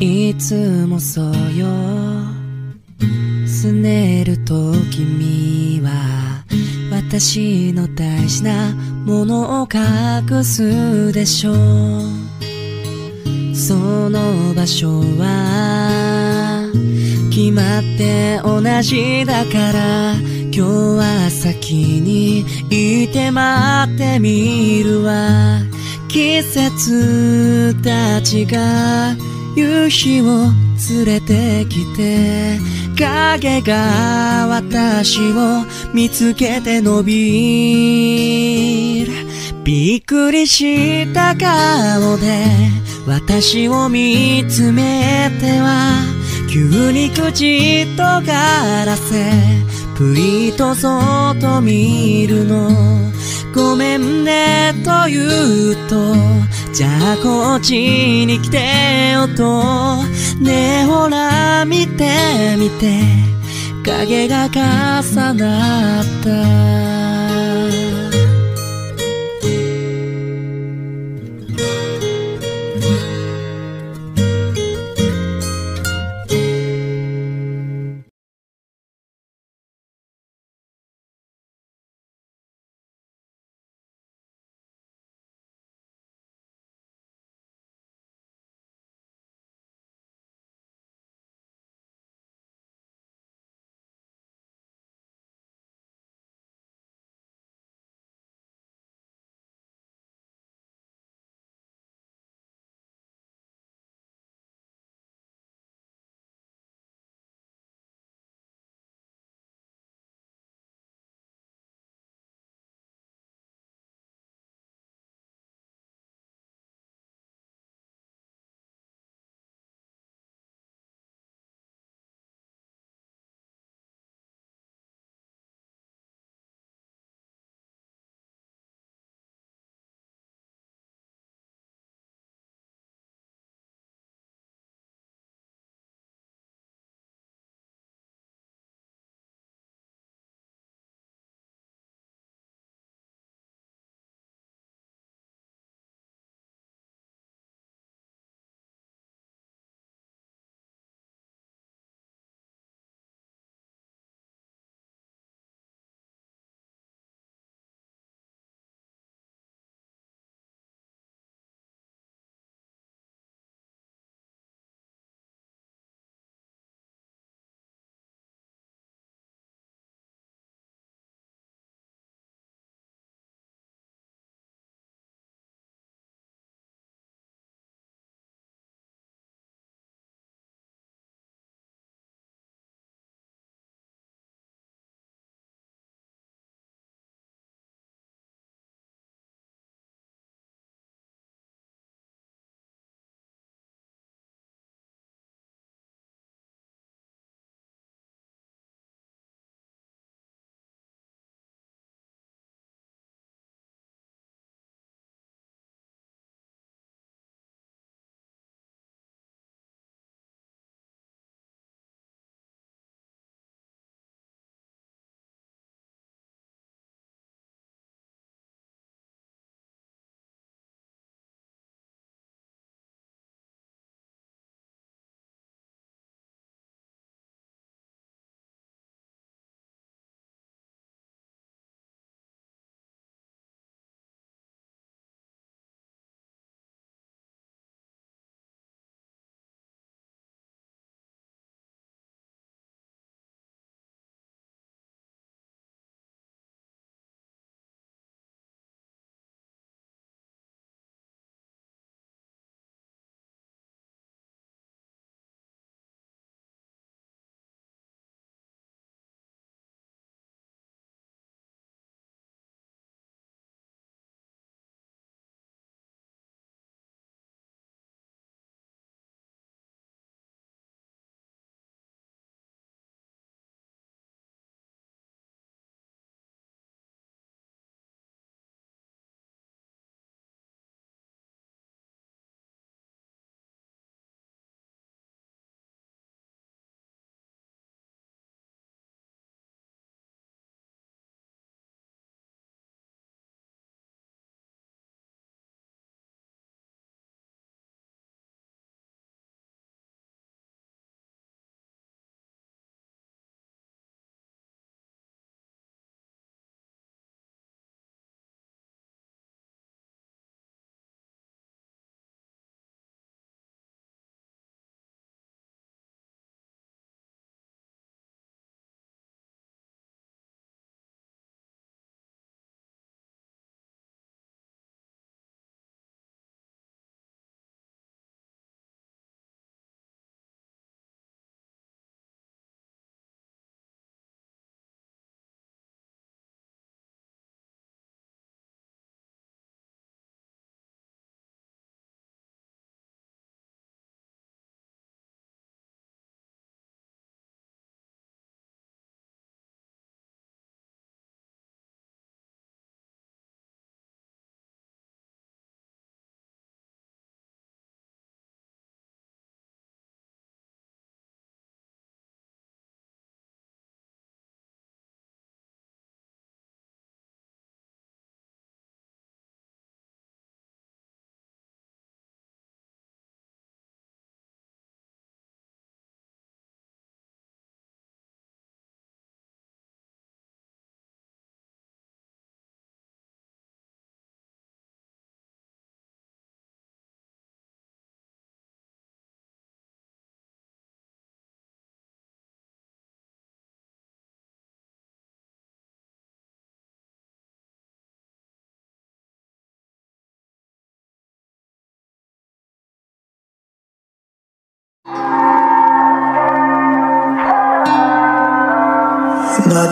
いつもそうよ。すねると君は私の大事なものを隠すでしょう。その場所は決まって同じだから。今日は先にいて待ってみるわ。季節たちが夕日を連れてきて。影が私を見つけて伸びる。びっくりした顔で私を見つめては急に口とがらせぷりとそっと見るの。ごめんねと言うとじゃあこっちに来てよと。ねえほら見て見て影が重なった。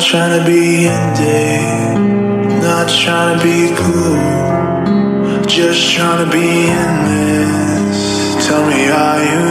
Not trying to be in day, not trying to be cool, just trying to be in this. Tell me, are you